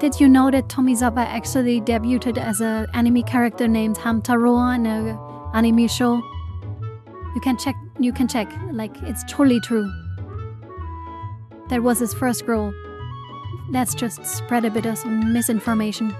Did you know that Tomizawa actually debuted as an anime character named Hamtaro in an anime show? You can check. You can check. Like it's totally true. That was his first role. Let's just spread a bit of misinformation.